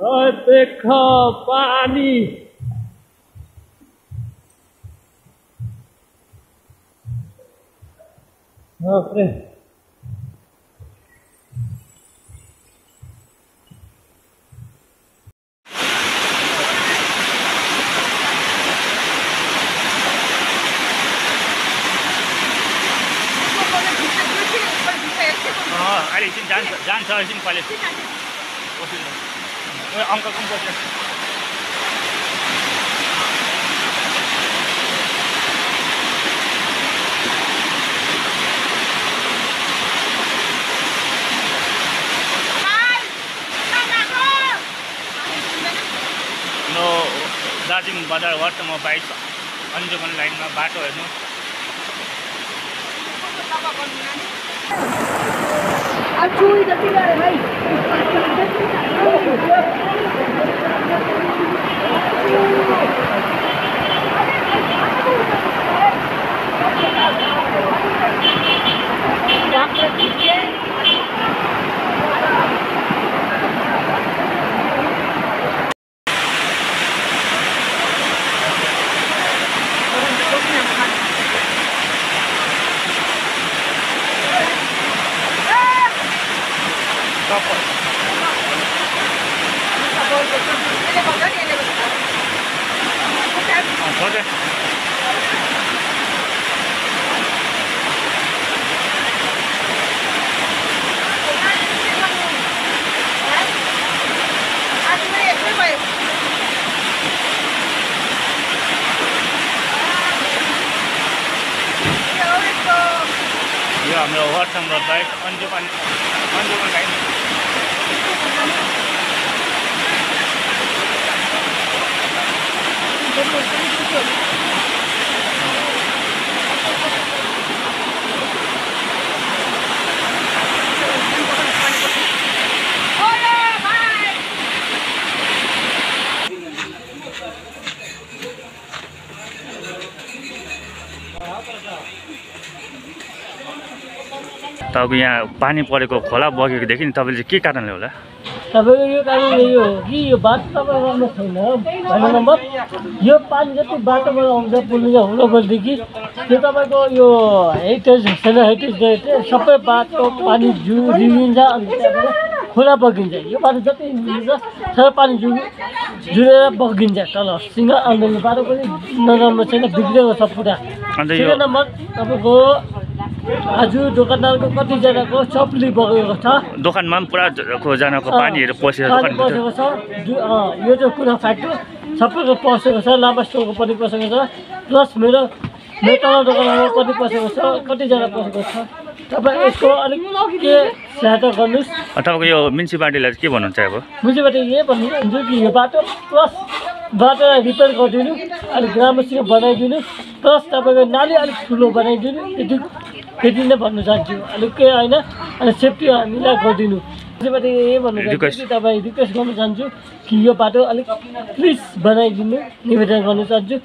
देख पानी अहिले एकछिन जान्छ जान्छ एकछिन कलेज अङ्कल पनि बस्छ नो दार्जिलिङ बजारबाट म बाइक अन्जुमन लाइनमा बाटो हेर्नु अब चूड़ी ra cái này này सोचे यो हाम्रो वार्ड नम्बर बाइक अन्जुमन अन्जुमन लाइन तपाईँको यहाँ पानी परेको खोला बगेको देखि नि तपाईँले के कारणले होला? तपाईँको यो कारणले यो हो कि यो बाटो तपाईँ राम्रो छैन? भन्ने नम्बर यो पानी जति बाटोबाट आउँछ पुलिन्छ हुलोबलदेखि त्यो तपाईँको यो हेरिटेज छैन हेरिटेज सबै बाटो पानी जु रिगिन्छ अनि त्यहाँबाट खोला बगिन्छ। यो बाटो जति हिँड्छ सबै पानी जु जुरेर बगिन्छ तल। सिङ्ग आउँदैन बाटो पनि नराम्रो छैन बिग्रेको छ पुरा। अन्त यो सेकेन्ड नम्बर तपाईँको आज दोकानदारको कतिजनाको चप्ली बगेको छ? दोकानमा पनि पुरा जनाको पानीहरू पसेर पानी पसेको छ। यो चाहिँ कुरा फ्याक्ट्री सबैको पसेको छ लामा स्टोरको पनि पसेको छ। प्लस मेरो मेरो तल दोकानमा पनि पसेको छ। कतिजना पसेको छ? तपाईँ यसको अलिक के सहायता गर्नुहोस्। तपाईँको यो म्युनिसिपालिटीलाई के भन्नुहुन्छ अब? मुझेबाट यही भन्नु चाहन्छु कि यो बाटो प्लस बाटोलाई रिपेयर गरिदिनु अलिक राम्रोसँग बनाइदिनु प्लस तपाईँको नाली अलिक ठुलो बनाइदिनु त्यति त्यति नै भन्नु चाहन्छु। अलिक होइन अनि सेफ्टी हामीलाई गरिदिनु। मुझेबाट यही भन्नु चाहन्छु तपाईँ रिक्वेस्ट गर्नु चाहन्छु कि यो बाटो अलिक प्लिज बनाइदिनु। निवेदन गर्नु चाहन्छु।